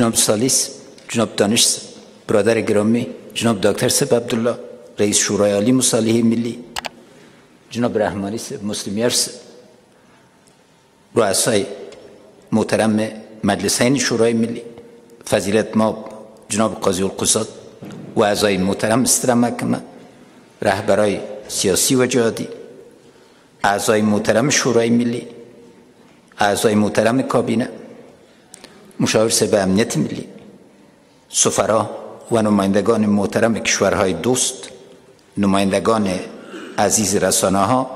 جناب سالیس جناب دانش برادر گرامی جناب دکتر سب عبدالله رئیس شورای عالی مصالحه ملی جناب رحمانی سب مسلمیرس رؤسای محترم مجلسین شورای ملی فضیلت ما جناب قاضی القصاد و اعضای محترم استر محکمه رهبرای سیاسی و جهادی اعضای محترم شورای ملی اعضای محترم کابینه مشاور سب امنیت ملی. سفرا و نمایندگان محترم کشورهای دوست نمایندگان عزیز رسانه ها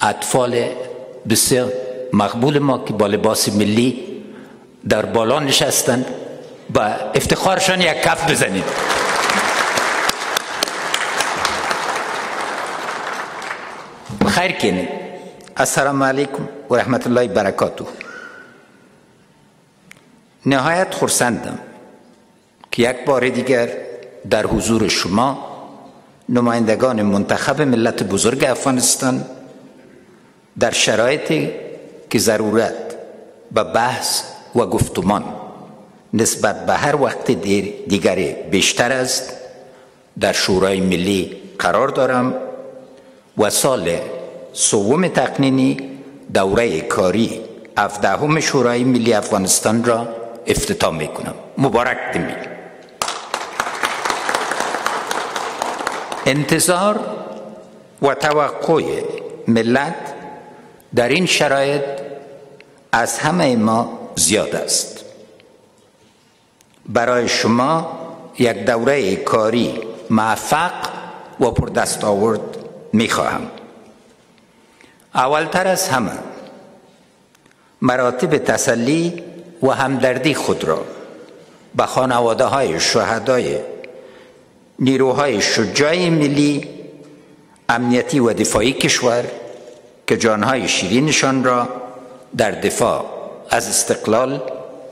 اطفال بسیار مقبول ما که با لباس ملی در بالا نشستند با افتخارشان یک کف بزنید. خیر کنید. السلام علیکم و رحمت الله برکاته. نهایت خرسندم که یک بار دیگر در حضور شما نمایندگان منتخب ملت بزرگ افغانستان در شرایطی که ضرورت به بحث و گفتمان نسبت به هر وقت دیگری بیشتر است در شورای ملی قرار دارم و سال سوم تقنینی دوره کاری افدهم شورای ملی افغانستان را افتتاح می کنم مبارک دمی انتظار و توقع ملت در این شرایط از همه ما زیاد است. برای شما یک دوره کاری موفق و پر دست آورد می خواهم اولتر از همه مراتب تسلی و همدردی خود را به خانواده های شهدای نیروهای شجاع ملی امنیتی و دفاعی کشور که جانهای شیرینشان را در دفاع از استقلال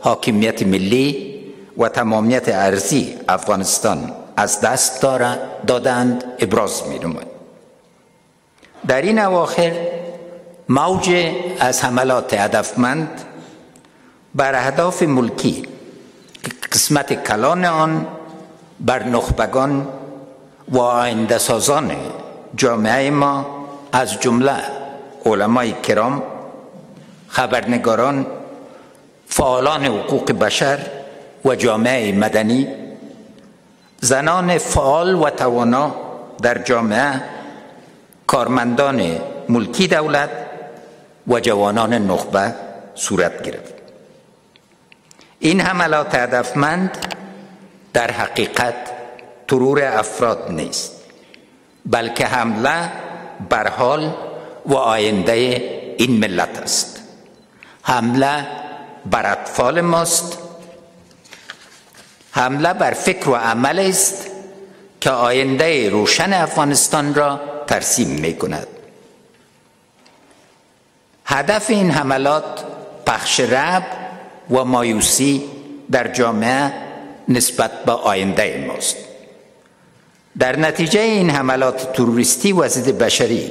حاکمیت ملی و تمامیت ارزی افغانستان از دست دادند ابراز می نماید. در این اواخر موج از حملات هدفمند بر اهداف ملکی. قسمت کلان آن بر نخبگان و آینده سازان جامعه ما از جمله علمای کرام خبرنگاران فعالان حقوق بشر و جامعه مدنی زنان فعال و توانا در جامعه کارمندان ملکی دولت و جوانان نخبه صورت گرفت. این حملات هدفمند در حقیقت ترور افراد نیست بلکه حمله بر حال و آینده این ملت است. حمله بر اطفال ماست حمله بر فکر و عمل است که آینده روشن افغانستان را ترسیم می کند هدف این حملات پخش رب و مایوسی در جامعه نسبت به آینده ماست. در نتیجه این حملات تروریستی و ضد بشری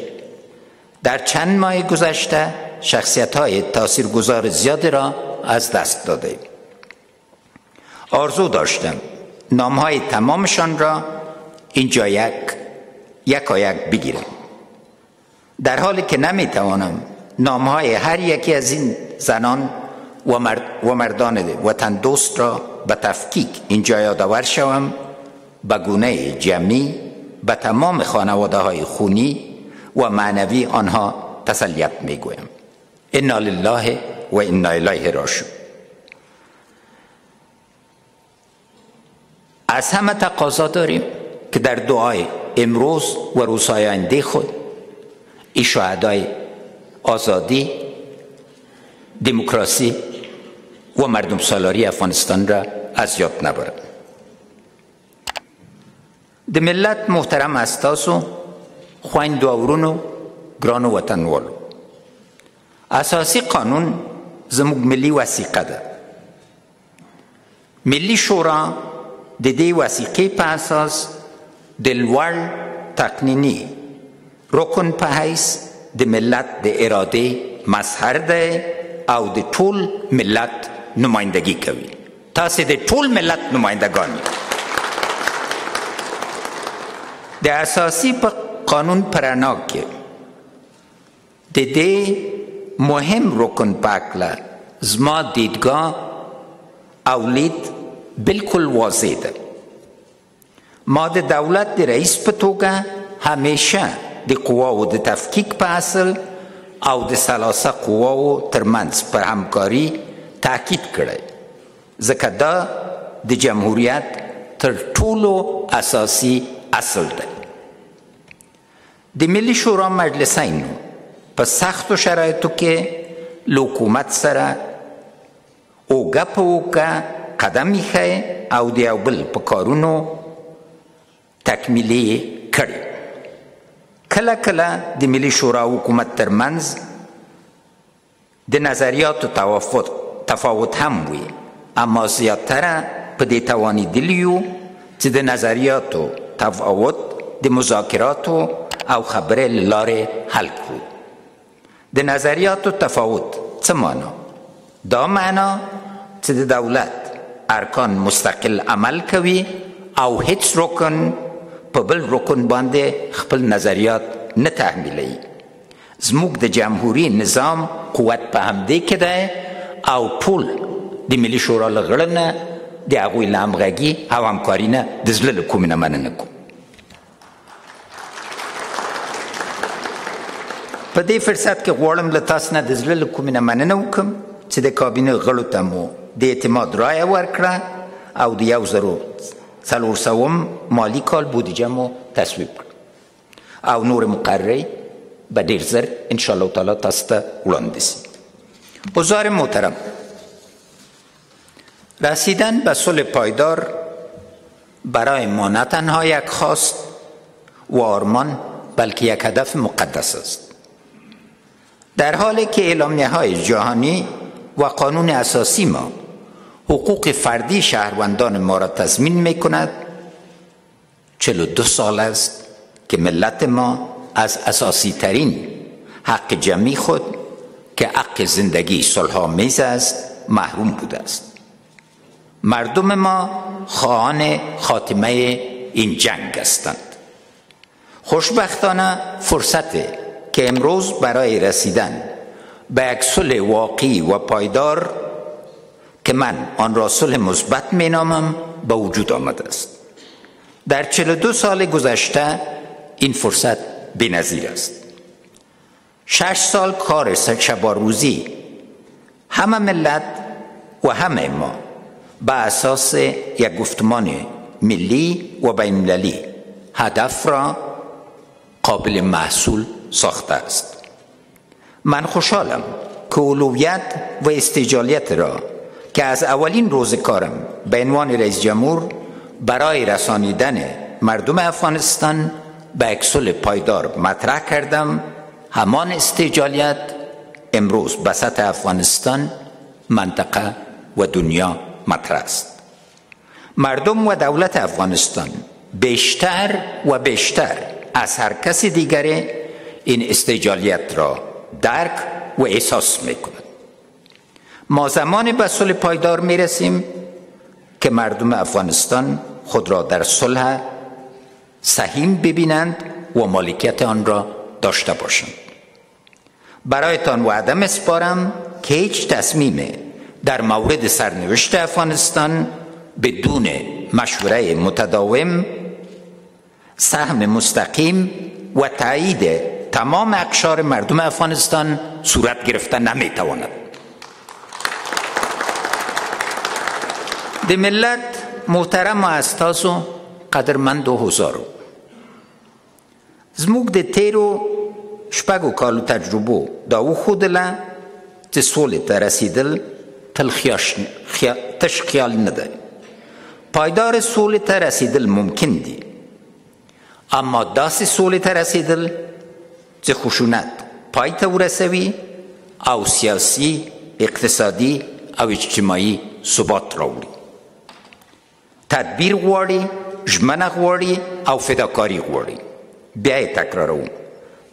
در چند ماه گذشته شخصیت های تاثیرگذار زیاد را از دست داده. آرزو داشتم نام های تمامشان را اینجا یک یک یک بگیرم. در حالی که نمی‌توانم نام های هر یکی از این زنان و, مرد و مردان وطن دوست را به تفکیک. اینجا یادآور شوم به گونه جمعی به تمام خانواده های خونی و معنوی آنها تسلیت می گویم انا لله و انا الیه راجعون. از همه تقاضا داریم که در دعای امروز و روزهای آینده خود این شهدای آزادی دموکراسی و مردم سالاری افغانستان را از یاد نبرد. د ملت محترم استاسو خویند و ورونو ګرانو وطنوالو. اساسی قانون زموږ ملي وثیقه ده. ملي شورا د دې وثیقې په اساس د لوړ تقنینی رکن په حیث د ملت د اراده مظهر ده او د ټول ملت نمایندگی کوي تاسې د ټول ملت نمایندگان د اساسی په قانون پرانا کې د دې مهم رکن پاکله زما دیدگاه او لید بالکل واضح ده. ما د دولت د رئیس په توګه همیشه د قواو د تفکیک په اصل او د ثلاثه قواو ترمنځ پر همکاري تاکید کړی. ځکه دا د جمهوریت تر ټولو اساسی اصل دی. د ملي شورا مجلسینو په سختو شرایطو کې له حکومت سره اوږه په اوږه قدم ایښی او د یو بل په کارونو تکمیلي کړي کله کله د ملي شورا حکومت ترمنځ د نظریاتو توافق تفاوت هم وي اما زیاتره په دې توانیدلی یو چې د نظریاتو تفاوت د مذاکراتو او خبرې لارې حل کړو د نظریاتو تفاوت څه معنا دا معنا چې د دولت ارکان مستقل عمل کوي او هیڅ رکن په بل رکن باندې خپل نظریات نه تحمیلوي. زموږ د جمهوری نظام قوت په همدې کې ده او ټول د ملي شورا له غړو نه د هغوی له همغږي او همکاري نه د زړه له کومې نه مننه کوو په دې فرصت کې غواړم له تاسو نه د زړه له کومې نه مننه وکړم چې د کابینه غړو ته مو د اعتماد رایه ورکړه او د یو زرو څلور سوم مالی کال بودجه مو تصویب کړ او نور مقررې به ډېر زر انشاءالله تعالی تاسو ته وړاندې سي حضار محترم. رسیدن به صلح پایدار برای ما نه تنها یک خواست و آرمان بلکه یک هدف مقدس است. در حالی که اعلامیه های جهانی و قانون اساسی ما حقوق فردی شهروندان ما را تضمین می کند چلو دو سال است که ملت ما از اساسی ترین حق جمعی خود که حق زندگی صلحآمیز است محروم بوده است. مردم ما خواهان خاتمه این جنگ هستند. خوشبختانه فرصت که امروز برای رسیدن به یک صلح واقعی و پایدار که من آن را صلح مثبت مینامم به وجود آمده است. در 42 سال گذشته این فرصت بی‌نظیر است. شش سال کار شبا روزی همه ملت و همه ما به اساس یک گفتمان ملی و بین‌المللی هدف را قابل محصول ساخته است. من خوشحالم که اولویت و استجالیت را که از اولین روز کارم به عنوان رئیس جمهور برای رسانیدن مردم افغانستان به اکسل پایدار مطرح کردم همان استجالیت امروز به سطح افغانستان منطقه و دنیا مطرح است. مردم و دولت افغانستان بیشتر و بیشتر از هر کس دیگری این استجالیت را درک و احساس می کند ما زمان به صلح پایدار می رسیم که مردم افغانستان خود را در صلح سهیم ببینند و مالکیت آن را داشته باشند برایتان وعده مسپارم که هیچ تصمیم در مورد سرنوشت افغانستان بدون مشوره متداوم سهم مستقیم و تایید تمام اقشار مردم افغانستان صورت گرفته نمی‌تواند. د ملت محترم و استاسو قدرمند و حضارو. زموږ د تیرو شپږو کالو تجربو دا وښودله چې سولې ته رسیدل تل تش خیال نه دی. پایدار سولې ته رسیدل ممکن دي. اما داسې سولې ته رسیدل چې خشونت پای ته ورسوي او سیاسی اقتصادي او اجتماعي ثبات راوړي. تدبیر غواړي ژمنه غواړي او فداکاری غواړي بیا یې تکراروم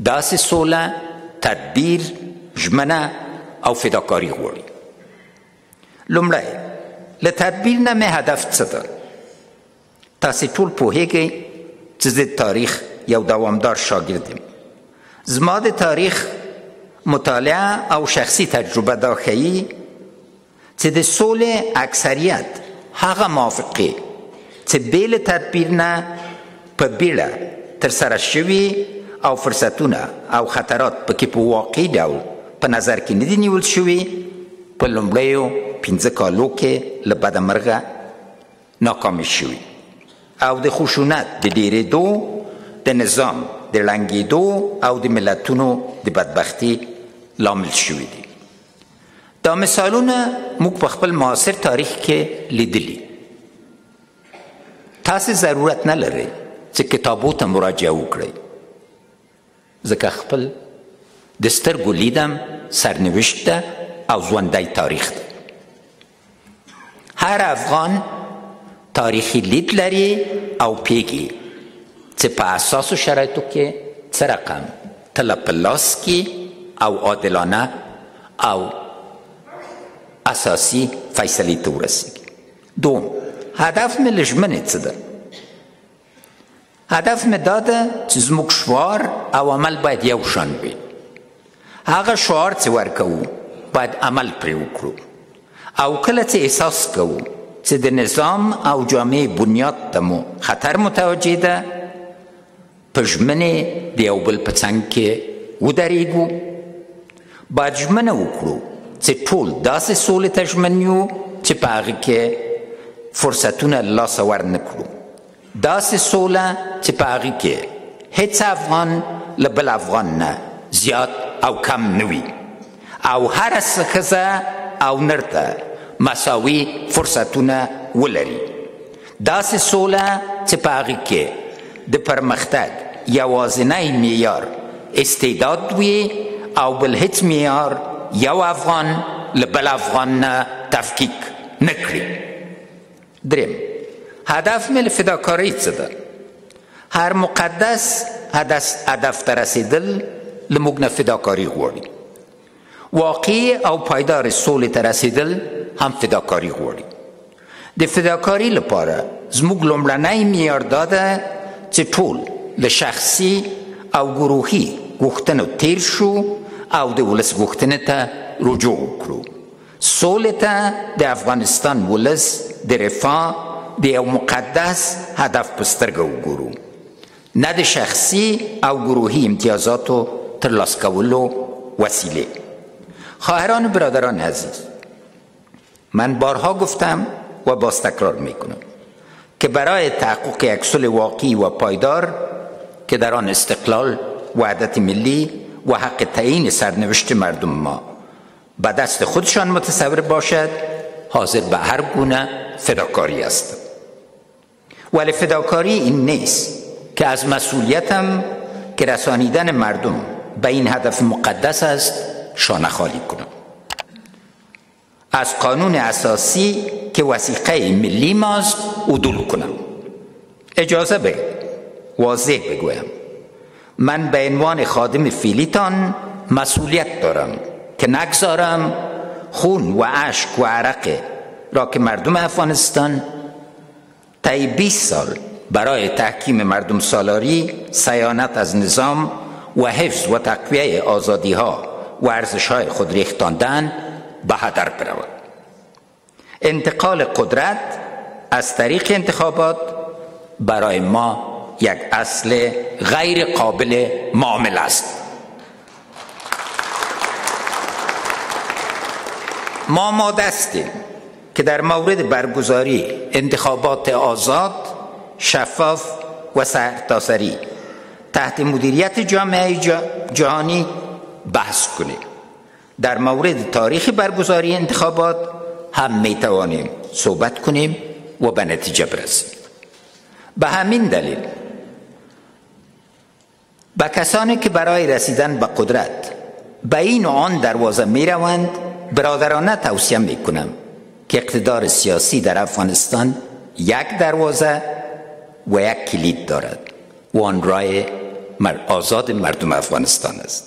داسې سوله تدبیر ژمنه او فداکاری غواړي. لومړی له تدبیر نه مې هدف څه ده؟ تاسې ټول پوهیږئ چې زه تاریخ یو دوامدار شاګرد یم. زما د تاریخ مطالعه او شخصي تجربه دا ښیي چې د سولې اکثریت هغه موافقې چې بې له تدبیر نه په بیړه ترسره شوي او فرصتونه او خطرات پکې په واقعي ډول په نظر کې نه دي نیول شوي په لومړیو پنځه کالو کې له بده مرغه ناکامې شوي. او د خشونت د ډېرېدو د نظام د ړنګېدو او د ملتونو د بدبختي لامل شوي دي. دا مثالونه موږ په خپل معاصر تاریخ کې لیدلي. تاسو ضرورت نه لرئ چې کتابو ته مراجعه وکړئ ځکه خپل د سترګو لیدم سرنوشت ده او ژوندی تاریخ ده. هر افغان تاریخي لید لري او پیږي چې په اساسو شرایطو کې څه رقم. تله په لاس کې او عادلانه او اساسي فیصلې ته ورسیږي. دوم هدف مې له ژمنې څه ده هدف مې دا ده چې زموږ شعار او عمل باید یو شان وي. هغه شعار چې ورکوو؟ باید عمل پرې وکړو. او کله چې احساس کوو چې د نظام او جامعه بنیاد ته مو خطر متوجه ده په ژمنې د یو بل په څنګ کې ودرېږو. باید ژمنه وکړو چې ټول داسې سولې ته ژمن یو چې په هغه کې فرصتونه لاسه ورنه کړو داسې سوله چې په هغې کې هیڅ افغان له بل افغان نه زیات او کم نه وي. او هره ښځه او نر ته مساوي فرصتونه ولري. داسې سوله چې په هغې کې د پرمختګ یوازینی معیار استعداد وي او بل هیڅ معیار یو افغان له بل افغان نه تفکیک نه کړي. دریم هدف فداکارۍ څه ده؟ هر مقدس هدف ته رسیدل له موږ نه فداکاري غواړي. واقعي او پایدار سولې ته رسیدل هم فداکاري غواړي. د فداکاري لپاره زموږ لومړنی معیار دا ده چې ټول له شخصي او گروهي غوښتنو تیر شو او د ولس غوښتنې ته رجوع وکړو. سولې ته د افغانستان ولس د رفاه د یو مقدس هدف په سترګه وګورو. نه د شخصي او گروهی امتیازاتو ترلاسه کولو وسیله. خواهران برادران عزیز من بارها گفتم و باز تکرار می کنم که برای تحقق یک صلح واقعی و پایدار که در آن استقلال وحدت ملی و حق تعیین سرنوشت مردم ما به دست خودشان متصور باشد حاضر به هر گونه فداکاری است ولی فداکاری این نیست که از مسئولیتم که رسانیدن مردم به این هدف مقدس است شانه خالی کنم. از قانون اساسی که وسیقه ملی ماست عدول کنم. اجازه به واضح بگویم. من به عنوان خادم فیلیتان مسئولیت دارم که نگذارم خون و اشک و عرق را که مردم افغانستان طی 20 سال برای تحکیم مردم سالاری سیانت از نظام و حفظ و تقویه آزادی ها و ارزش های خود ریختاندن به هدر برود. انتقال قدرت از طریق انتخابات برای ما یک اصل غیر قابل معامله است. ما ما دستیم که در مورد برگزاری انتخابات آزاد شفاف و سرتاسری تحت مدیریت جامعه جهانی بحث کنیم. در مورد تاریخ برگزاری انتخابات هم می توانیم صحبت کنیم و به نتیجه برسیم. به همین دلیل به کسانی که برای رسیدن به قدرت به این و آن دروازه می روند برادرانه توصیه می کنم که اقتدار سیاسی در افغانستان یک دروازه و یک کلید دارد. و آن رای آزاد مردم افغانستان است.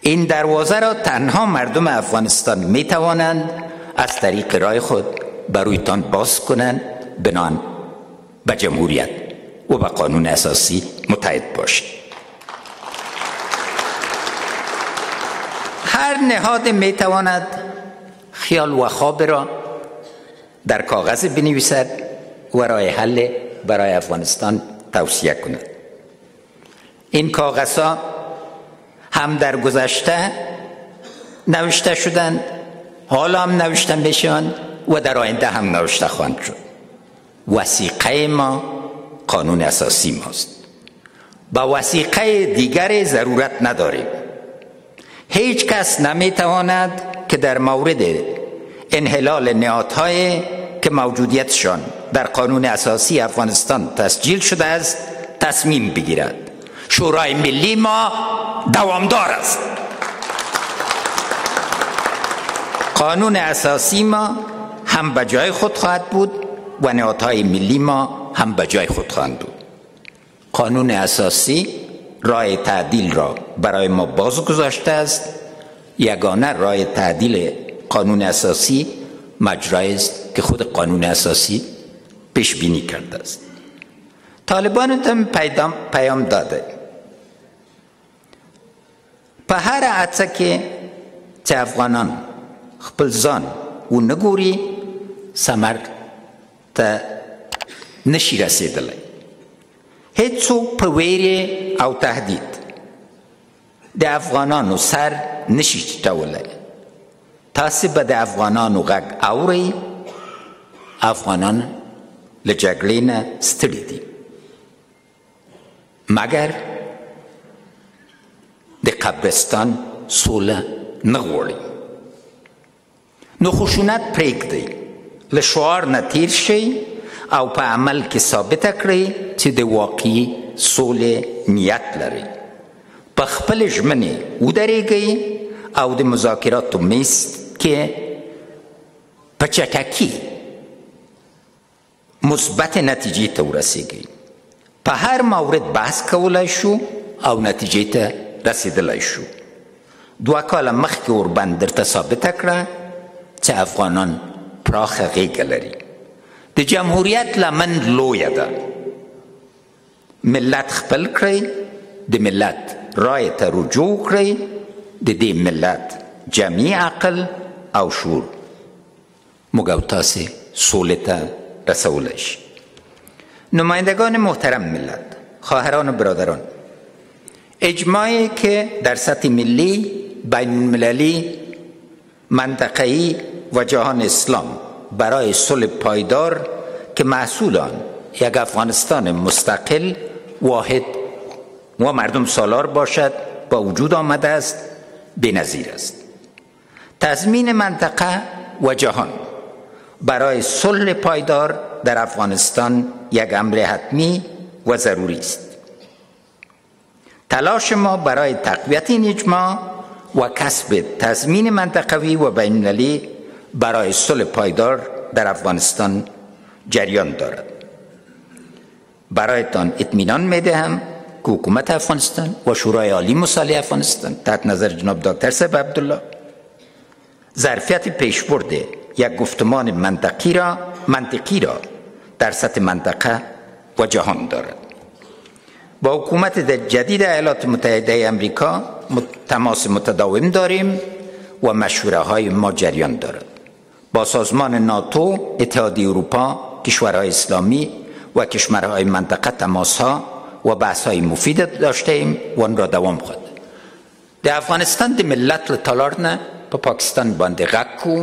این دروازه را تنها مردم افغانستان می توانند از طریق رای خود برویتان باز کنند بنان به جمهوریت و به قانون اساسی متحد باشید. هر نهاد می تواند خیال و خواب را در کاغذ بنویسد و رای حل برای افغانستان توصیه کند. این کاغذ ها هم در گذشته نوشته شدند حالا هم نوشته بشن و در آینده هم نوشته خواهند شد. وسیقه ما قانون اساسی ماست. با وسیقه دیگر ضرورت نداریم. هیچ کس نمی‌تواند که در مورد انحلال نهادهای که موجودیتشان در قانون اساسی افغانستان تسجیل شده است تصمیم بگیرد. شورای ملی ما دوامدار است. قانون اساسی ما هم به جای خود خواهد بود و نهادهای ملی ما هم به جای خود خواهند بود. قانون اساسی رای تعدیل را برای ما باز گذاشته است. یگانه رای تعدیل قانون اساسی مجرای است که خود قانون اساسی پیش بینی کرده است. طالبان هم پیام داده. په هر اڅه کې چې افغانان خپل ځان و نګوري سمر ته نشي رسیدلی. هیڅوک په او تهدید د افغانانو سر نشي ټیټولی تاسې به د افغانانو غږ اورئ. افغانان له جګړې نه ستړي دي. مګر د قبرستان سوله نه غواړي. نو خشونت پرېږدئ. له شعار نه تیر شئ او په عمل کې ثابت کړئ چې د واقعي سولې نیت لرئ. په خپل ژمنې ودرېږئ او د مذاکراتو میز کې په چټکۍ مثبت نتیجې ته ورسیږئ په هر مورد بحث کولای شو او نتیجې ته رسیدلی شو. دوه کاله مخکې وربند درته ثابته کړه چې افغانان پراخه غیږه لري. د جمهوریت لمن لویه ده. ملت خپل کړئ د ملت رای ته رجوع کړئ د دې ملت جمعي عقل او شعور موږ او تاسې سولې ته رسولی نمایندگان محترم ملت خواهران و برادران اجماعی که در سطح ملی بین المللی منطقه‌ای و جهان اسلام برای صلح پایدار که محصول آن یک افغانستان مستقل واحد و مردم سالار باشد با وجود آمده است بنظیر است. تضمین منطقه و جهان. برای صلح پایدار در افغانستان یک امر حتمی و ضروری است. تلاش ما برای تقویت این اجماع و کسب تضمین منطقوی و بینالمللی برای صلح پایدار در افغانستان جریان دارد. برایتان اطمینان می‌دهم که حکومت افغانستان و شورای عالی مصالح افغانستان تحت نظر جناب دکتر صاحب عبدالله ظرفیت پیشبرد یک گفتمان منطقی را منطقی را در سطح منطقه و جهان دارد. با حکومت جدید ایالات متحده امریکا تماس متداوم داریم و مشوره های ما جریان دارد. با سازمان ناتو اتحادیه اروپا کشورهای اسلامی و کشورهای منطقه تماس ها و بحث های مفید داشته ایم و آن را دوام خواهد د افغانستان د ملت له په پاکستان باندې غږ کو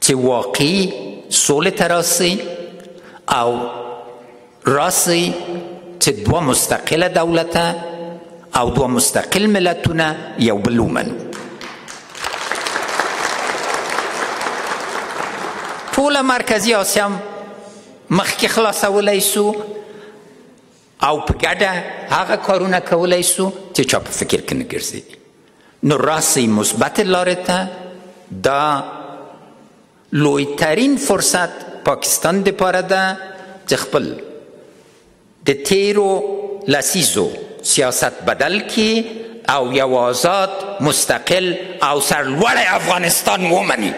چې واقعي سولې ته راسي او راسي چې دوه مستقله دولته او دوه مستقل ملتونه یو بل ومنو ټوله مرکزی آسیا مخکې خلاصولی سو او په ګډه هغه کارونه کولی سو چې چا په فکر کې نه ګرځي نو راسي مثبت لارې ته دا لویترین فرصت پاکستان دپاره ده چې خپل د تیرو لسیزو سیاست بدل کی او یو آزاد مستقل او سرلوړ افغانستان ومني.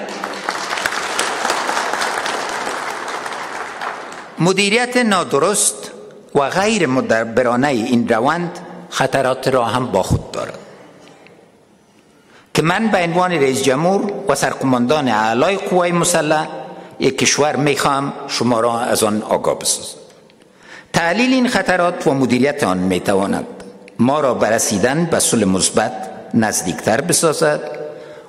مدیریت نادرست و غیر مدبرانه این روند خطرات را هم با خود دارد. که من به عنوان رئیس جمهور و سرقماندان اعلای قوای مسلح یک کشور می‌خواهم شما را از آن آگاه بسازم. تحلیل این خطرات و مدیریت آن می‌تواند ما را برسیدن به صلح مثبت نزدیکتر بسازد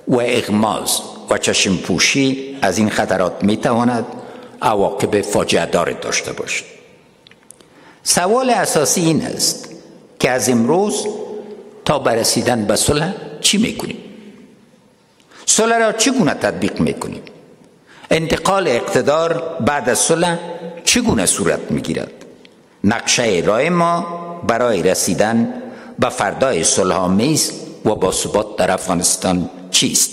و اغماز و چشم پوشی از این خطرات می‌تواند عواقب فاجعه دار داشته باشد. سوال اساسی این است که از امروز تا برسیدن به صلح چی می‌کنیم صلح را چگونه تطبیق می‌کنیم؟ انتقال اقتدار بعد از صلح چگونه صورت می‌گیرد؟ نقشه راه ما برای رسیدن به فردای صلحآمیز و با ثبات در افغانستان چیست؟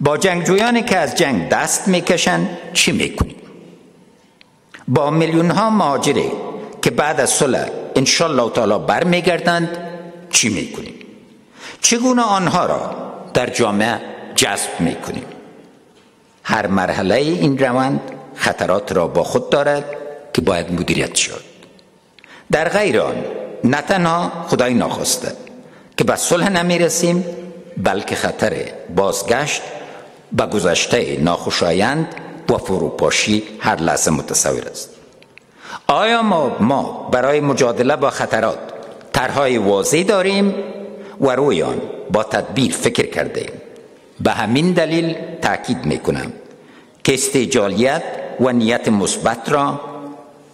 با جنگجویانی که از جنگ دست می‌کشند چی می‌کنیم؟ با میلیون ها که بعد از صلح انشالله تعالی برمیگردند چی می‌کنیم؟ چگونه آنها را در جامعه جذب می‌کنیم. هر مرحله این روند خطرات را با خود دارد که باید مدیریت شد. در غیر آن نه تنها خدای ناخواسته که به صلح نمی رسیم بلکه خطر بازگشت به گذشته ناخوشایند و فروپاشی هر لحظه متصور است. آیا ما, ما برای مجادله با خطرات طرحهای واضح داریم و روی آن با تدبیر فکر کرده ایم؟ به همین دلیل تاکید می کنم که استجالیت و نیت مثبت را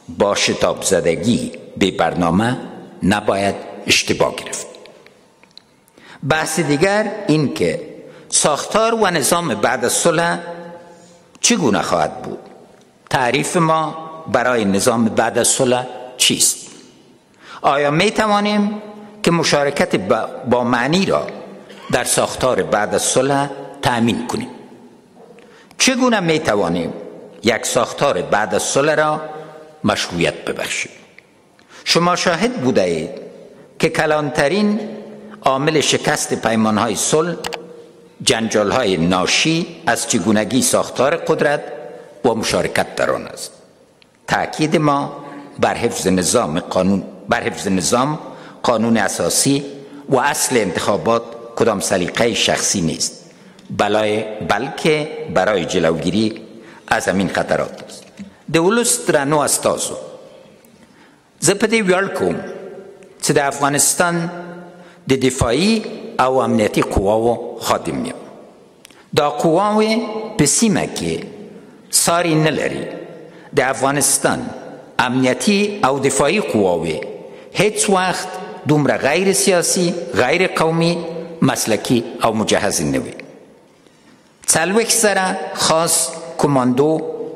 با شتاب زدگی به برنامه نباید اشتباه گرفت. بحث دیگر این که ساختار و نظام بعد از صلح چگونه خواهد بود؟ تعریف ما برای نظام بعد از صلح چیست؟ آیا می توانیم که مشارکت با معنی را در ساختار بعد از صلح تأمین کنیم. چگونه می توانیم یک ساختار بعد از صلح را مشروعیت ببخشیم؟ شما شاهد بوده اید که کلانترین عامل شکست پیمان های صلح جنجال های ناشی از چگونگی ساختار قدرت و مشارکت در آن است. تأکید ما بر حفظ نظام قانون بر حفظ نظام قانون اساسی و اصل انتخابات کدام سلیقه شخصی نیست. بلای بلکه برای جلوگیری از همین خطرات است. د ولس درنو استازو. زه په چې د افغانستان د دفاعي او امنیتي قواو خادم یم دا قواوې په سیمه کې ساری نه د افغانستان امنیتی او دفاعي قواوې هیڅ وخت دومره غیر سیاسی غیر قومي مسلکی او مجهز نه وي څلوېښت سره خاص کماندو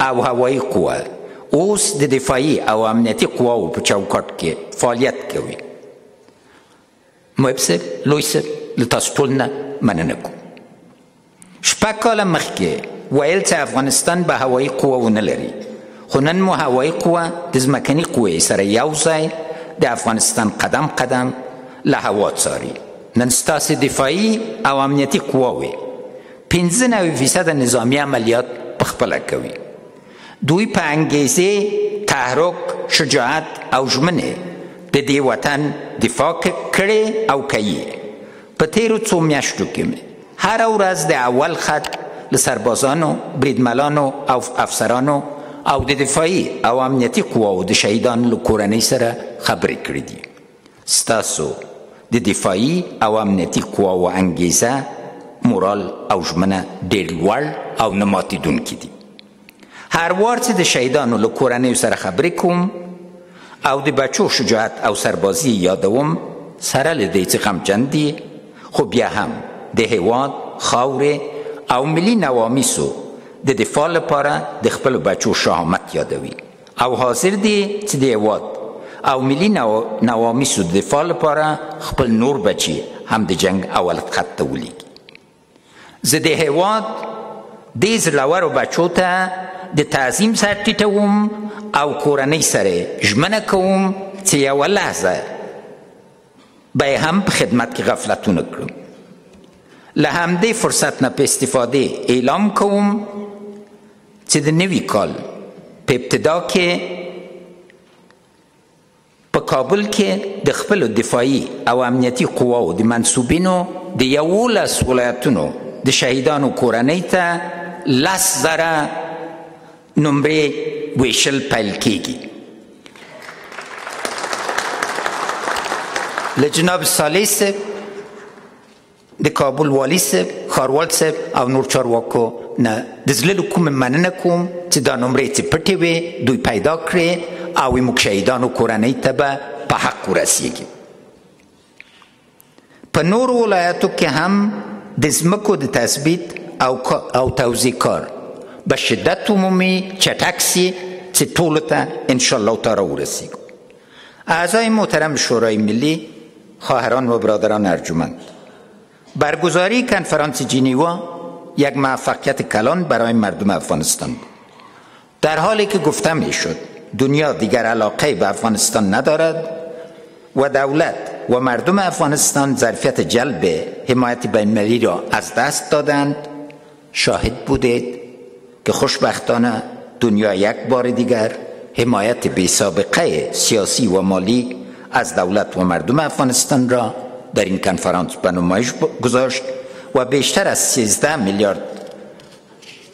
او هوایی قوه اوس د دفاعي او امنیتي قواو په چوکاټ کې فعالیت کوي. محب صاحب لوی صاحب له تاسو ټول نه مننه کوم. شپږ کاله مخکې ویل چې افغانستان به هوایی قوه ونه لري. خو نن مو هوایی قوه د ځمکني قوې سره یو ځای د افغانستان قدم قدم له هوا څاري نن ستاسې دفاعي او امنیتي قواوې پنځه نوي فیصد نظامي عملیات پخپله کوي. دوی په انګیزې تحرک شجاعت او ژمنې د دې وطن دفاع کړې او کوي. په تیرو څو میاشتو کې مې هره ورځ د اول خط له سربازانو بریدملانو او افسرانو او د دفاعي او امنیتي قواو د شهیدانو له کورنۍ سره خبرې کړې دي. ستاسو د دفاعي او امنیتي قواو انګیزه مورال او ژمنه ډېر لوړ او نه ماتېدونکي دي هر وار چې د شهیدانو له کورنیو سره خبرې کوم او د بچو شجاعت او سربازي یادوم سره له دې څخه غمجن دي خو بیا هم د هیواد خاورې او ملي نوامیسو د دفاع لپاره د خپل بچو شهامت یادوي. او حاضر دي چې د هیواد او ملي نوامیسو د دفاع لپاره خپل نور بچي هم د جنگ اول خط ته ولیږي زه د هیواد دې زړورو بچو ته د تعظیم سر ټیټوم او کورنۍ سره ژمنه کوم چې یوه لحظه به هم خدمت که غفلتونه کرم لحمده فرصت نه په استفاده اعلام کوم چې د نوي کال په ابتدا کې په کابل کې د خپل دفاعي او امنیتي قواو د منصوبینو د یولس ولایتونو د شهیدانو کورنۍ ته لس زره نمره ویشل پیل کیږي. لجناب صالح صاحب د کابل والی صاحب خاروال صاحب او نور چارواکو نه. د زړه کوم مننه کوم چې دا نمرې چې پټې وي دوی پیدا کړي او موږ شهیدانو کورنۍ ته به په حق ورسیږي په نور ولایتو کې هم د ځمکو د تثبیت او او توزیع کار به شدت عمومي چټک سي چې ټولو ته ان شاء الله تعالی ورسیږي اعضای محترم شورای ملی خواهران و برادران ارجمند برگزاری کنفرانس جنیوا یک موفقیت کلان برای مردم افغانستان بود در حالی که گفته می شد دنیا دیگر علاقه به افغانستان ندارد و دولت و مردم افغانستان ظرفیت جلب حمایت بین‌المللی را از دست دادند. شاهد بودید که خوشبختانه دنیا یک بار دیگر حمایت بی سابقه سیاسی و مالی از دولت و مردم افغانستان را در این کنفرانس به نمایش گذاشت و بیشتر از 13 میلیارد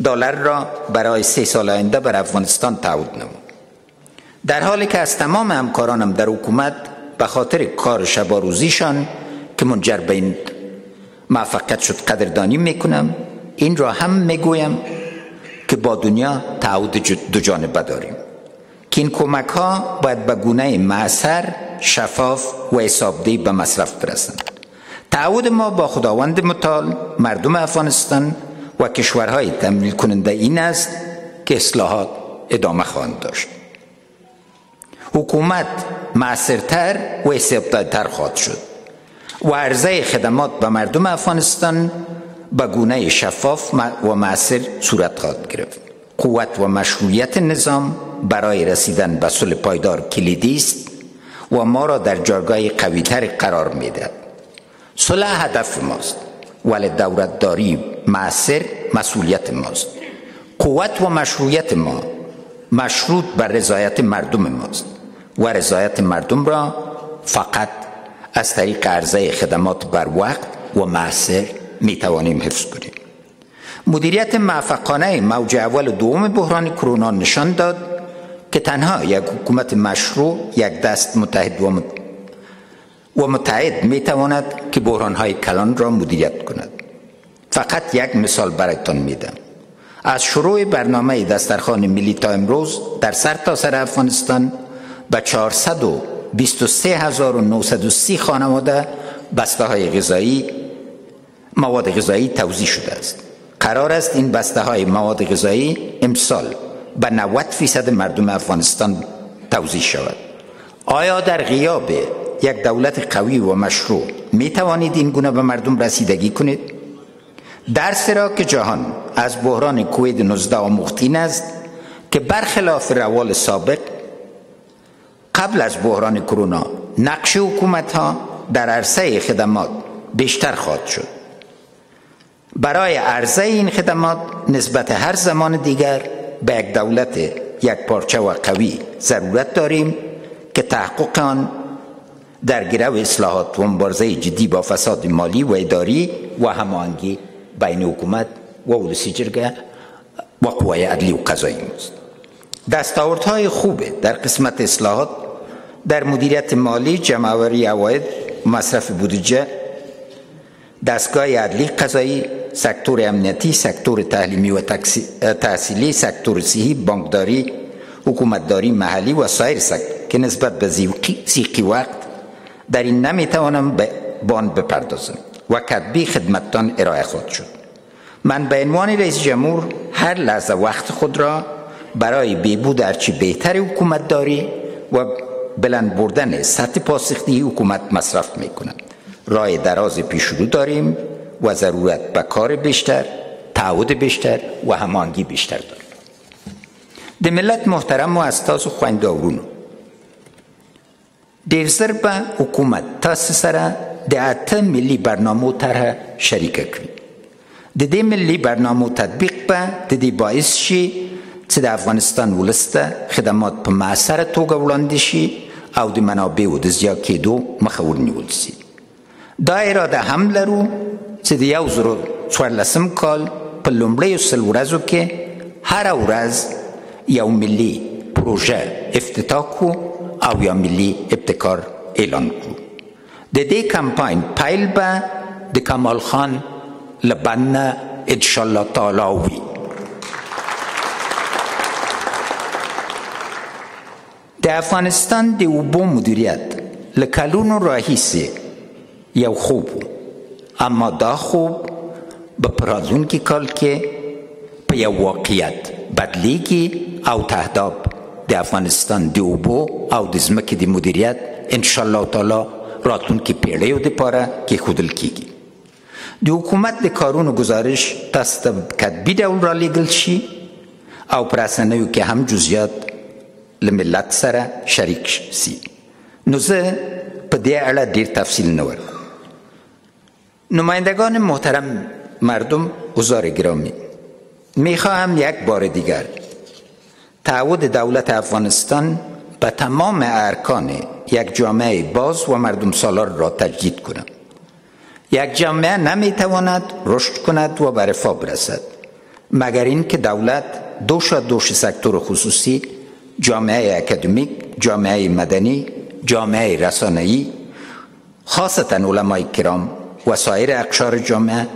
دلار را برای سه سال آینده بر افغانستان تعهد نمود. در حالی که از تمام همکارانم در حکومت به خاطر کار شب روزیشان که منجر به این موفقیت شد قدردانی می‌کنم این را هم می‌گویم که با دنیا تعهد دو جانبه داریم. که این کمک ها باید به گونه معصر شفاف و حسابدهی به مصرف برسند. تعهد ما با خداوند متعال مردم افغانستان و کشورهای تمویل کننده این است که اصلاحات ادامه خواهند داشت. حکومت معصرتر و حسابدارتر خواهد شد و عرضه خدمات به مردم افغانستان به گونه شفاف و معصر صورت خواهد گرفت. قوت و مشروعیت نظام برای رسیدن به صلح پایدار کلیدی است و ما را در جایگاه قویتر قرار می‌دهد. صلح هدف ماست ولی دولتداری معصر مسئولیت ماست. قوت و مشروعیت ما مشروط بر رضایت مردم ماست. و رضایت مردم را فقط از طریق عرضه خدمات بر وقت و معصر می توانیم حفظ کنیم. مدیریت موفقانه موج اول دوم بحران کرونا نشان داد که تنها یک حکومت مشروع یک دست متحد و, و متحد می تواند که بحران های کلان را مدیریت کند. فقط یک مثال برایتان میدم. از شروع برنامه دسترخان ملی تا امروز در سر تا سر افغانستان به 423930 خانواده بسته های غذایی مواد غذایی توزیع شده است قرار است این بسته های مواد غذایی امسال به 90 فیصد مردم افغانستان توضیح شود آیا در غیاب یک دولت قوی و مشروع می توانید این گونه به مردم رسیدگی کنید؟ درس را که جهان از بحران کوید 19 آموخت این است که برخلاف روال سابق قبل از بحران کرونا نقش حکومت ها در عرصه خدمات بیشتر خواهد شد. برای عرضه این خدمات نسبت هر زمان دیگر به یک دولت یک پارچه و قوی ضرورت داریم که تحقق آن در گرو اصلاحات و مبارزه جدی با فساد مالی و اداری و هماهنگی بین حکومت و ولسی جرگه و قوای عدلی و قضایی است دستاوردهای خوب در قسمت اصلاحات در مدیریت مالی جمعوری عواید مصرف بودجه دستگاه عدلی قضایی سکتور امنیتی سکتور تعلیمی و تحصیلی سکتور صحی بانکداری حکومتداری محلی و سایر سکتور که نسبت به سیقی وقت در این نمی‌توانم به بان بپردازم و کتبی خدمتان ارائه خود شد. من به عنوان رئیس جمهور هر لحظه وقت خود را برای بیبود هرچی بهتر حکومتداری و بلند بردن سطح پاسخی حکومت مصرف می کنم راه دراز پیش رو داریم و ضرورت به کار بیشتر تعهد بیشتر و همانگی بیشتر داریم. د ملت محترم و استاز و خویند ډیر به حکومت تاسو سره د اته ملي برنامو طرح شریک کړي. د دې ملي برنامو تطبیق به د دې باعث شي چې د افغانستان ولسته خدمات په معصره توګه وړاندې شي او د منابعو د زیات کېدو مخه ونیول شي دا اراده هم لرو چې د یو زرو څوارلسم کال په لومړیو سل ورځو کې هر ورځ یو ملي پروژه افتتاح کو او یا ملي ابتکار اعلان کړو د دې کمپاین پیل به د کمال خان له بنده ان شاء الله تعالی وي د افغانستان د اوبو مدیریت لکلونو راهیسې یو خوب اما دا خوب به پرازونکي کال کې په یو واقعیت بدلیږي او تهداب د افغانستان د اوبو او د ځمکې د مدیریت ان شاء الله تعالی راتلونکي پیړیو لپاره کې خودل کیږي د حکومت د کارونو گزارش تاسو ته کتبي ډول را لېږل شي او پر رسنیو کې هم جزئیات له ملت سره شریک سي نو زه په دې اړه ډیر تفصیل نه نمایندگان محترم مردم حضار گرامی می‌خواهم یک بار دیگر تعهد دولت افغانستان به تمام ارکان یک جامعه باز و مردم سالار را تجدید کنم یک جامعه نمی‌تواند رشد کند و به برسد مگر اینکه دولت دوش دوش سکتور خصوصی جامعه اکادمیک جامعه مدنی جامعه رسانه‌ای خاصتا علمای کرام و سایر اقشار جامعه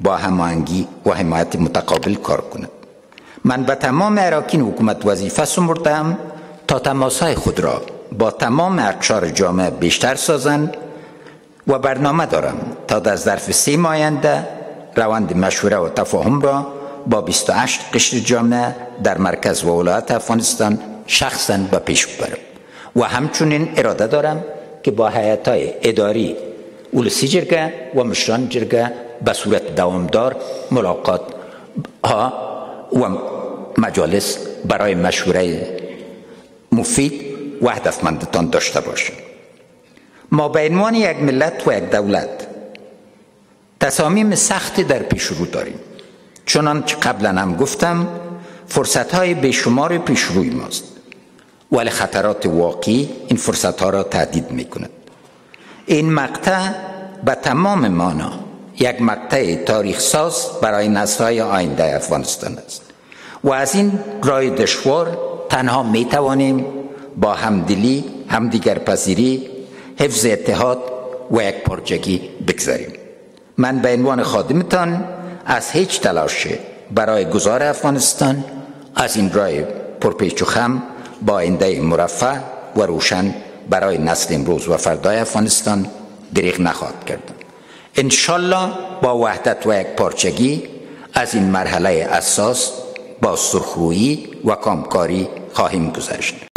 با هماهنگی و حمایت متقابل کار کند. من به تمام اراکین حکومت وظیفه سمردم تا تماسهای خود را با تمام اقشار جامعه بیشتر سازند و برنامه دارم تا در ظرف سه ماه آینده روند مشوره و تفاهم را با 28 قشر جامعه در مرکز و ولایت افغانستان شخصا به پیش ببرم و همچنین اراده دارم که با حیات های اداری ولسی جرگه و مشران جرگه به صورت دوامدار ملاقات ها و مجالس برای مشوره مفید و هدفمندتان داشته باشیم ما به عنوان یک ملت و یک دولت تصامیم سختی در پیش رو داریم. چنانچه قبلا هم گفتم فرصت های بیشمار پیش روی ماست. ولی خطرات واقعی این فرصت ها را تهدید می کند این مقطع به تمام مانا یک مقطع تاریخ ساز برای نسل‌های آینده افغانستان است. و از این راه دشوار تنها می توانیم با همدلی همدیگر پذیری حفظ اتحاد و یک پرچگی بگذاریم. من به عنوان خادمتان از هیچ تلاش برای گذار افغانستان از این راه پرپیچ و خم با آینده مرفع و روشن برای نسل امروز و فردای افغانستان دریغ نخواهد کرد. انشالله با وحدت و یک پارچگی از این مرحله اساس با سرخرویی و کامکاری خواهیم گذشت.